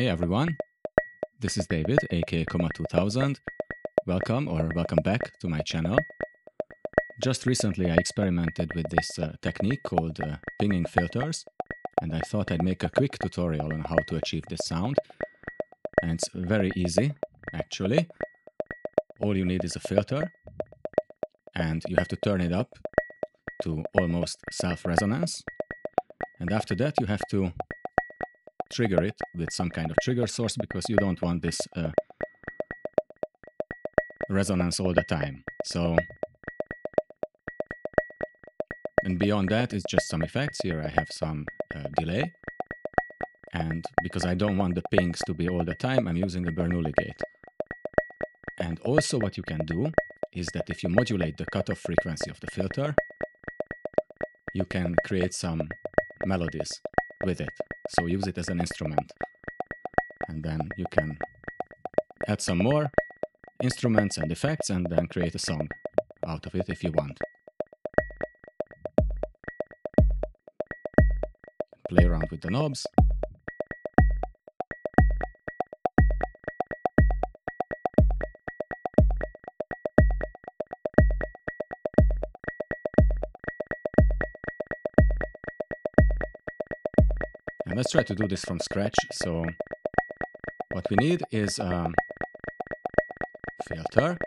Hey everyone, this is David, aka Koma 2000. Welcome or welcome back to my channel. Just recently I experimented with this uh, technique called uh, pinging filters and I thought I'd make a quick tutorial on how to achieve this sound. And it's very easy actually. All you need is a filter and you have to turn it up to almost self-resonance. And after that you have to trigger it with some kind of trigger source because you don't want this uh, resonance all the time. So, and beyond that is just some effects. Here I have some uh, delay. And because I don't want the pings to be all the time, I'm using a Bernoulli gate. And also what you can do is that if you modulate the cutoff frequency of the filter, you can create some melodies with it. So use it as an instrument. And then you can add some more instruments and effects and then create a song out of it if you want. Play around with the knobs. And let's try to do this from scratch. So what we need is a um, filter.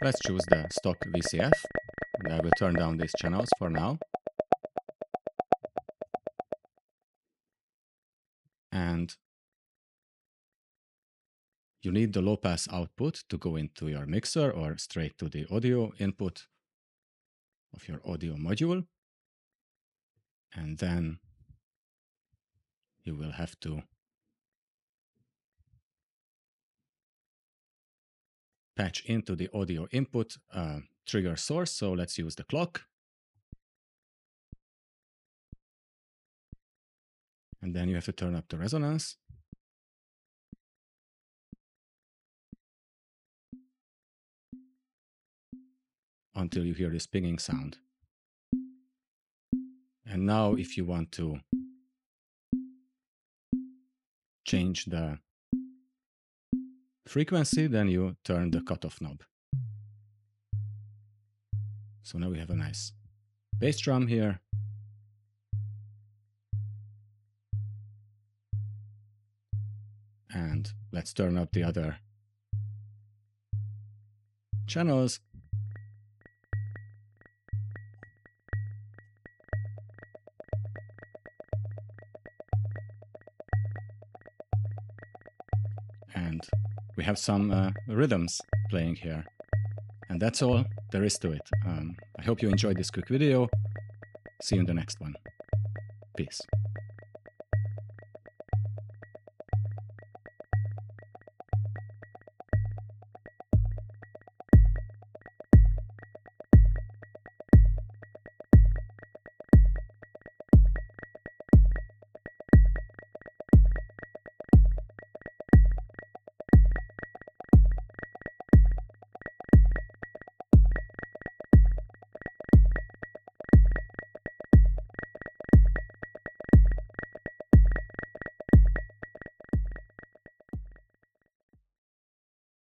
Let's choose the stock VCF. And I will turn down these channels for now. And you need the low pass output to go into your mixer or straight to the audio input of your audio module. And then you will have to patch into the audio input uh, trigger source. So let's use the clock. And then you have to turn up the resonance. Until you hear this pinging sound. And now if you want to change the frequency, then you turn the cutoff knob. So now we have a nice bass drum here. And let's turn up the other channels. We have some uh, rhythms playing here. And that's all there is to it. Um, I hope you enjoyed this quick video. See you in the next one. Peace.